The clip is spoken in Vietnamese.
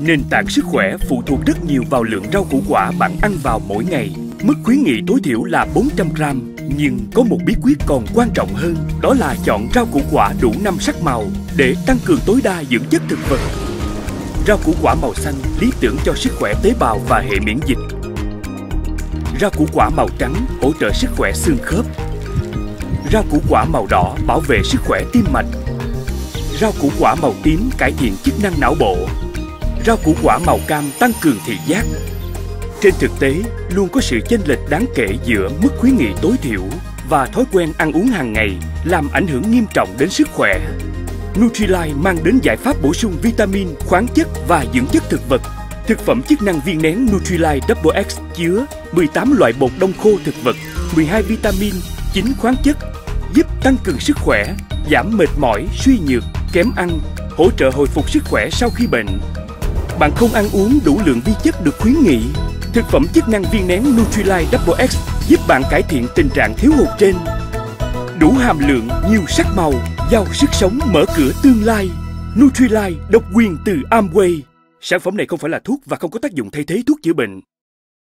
Nền tảng sức khỏe phụ thuộc rất nhiều vào lượng rau củ quả bạn ăn vào mỗi ngày. Mức khuyến nghị tối thiểu là 400 gram. Nhưng có một bí quyết còn quan trọng hơn, đó là chọn rau củ quả đủ năm sắc màu để tăng cường tối đa dưỡng chất thực vật. Rau củ quả màu xanh lý tưởng cho sức khỏe tế bào và hệ miễn dịch. Rau củ quả màu trắng hỗ trợ sức khỏe xương khớp. Rau củ quả màu đỏ bảo vệ sức khỏe tim mạch. Rau củ quả màu tím cải thiện chức năng não bộ. Rau củ quả màu cam tăng cường thị giác. Trên thực tế, luôn có sự chênh lệch đáng kể giữa mức khuyến nghị tối thiểu và thói quen ăn uống hàng ngày làm ảnh hưởng nghiêm trọng đến sức khỏe. Nutrilite mang đến giải pháp bổ sung vitamin, khoáng chất và dưỡng chất thực vật. Thực phẩm chức năng viên nén Nutrilite Double X chứa 18 loại bột đông khô thực vật, 12 vitamin, 9 khoáng chất, giúp tăng cường sức khỏe, giảm mệt mỏi, suy nhược, kém ăn, hỗ trợ hồi phục sức khỏe sau khi bệnh. Bạn không ăn uống đủ lượng vi chất được khuyến nghị. Thực phẩm chức năng viên nén Nutrilite Double X giúp bạn cải thiện tình trạng thiếu hụt trên. Đủ hàm lượng, nhiều sắc màu, giàu sức sống mở cửa tương lai. Nutrilite độc quyền từ Amway. Sản phẩm này không phải là thuốc và không có tác dụng thay thế thuốc chữa bệnh.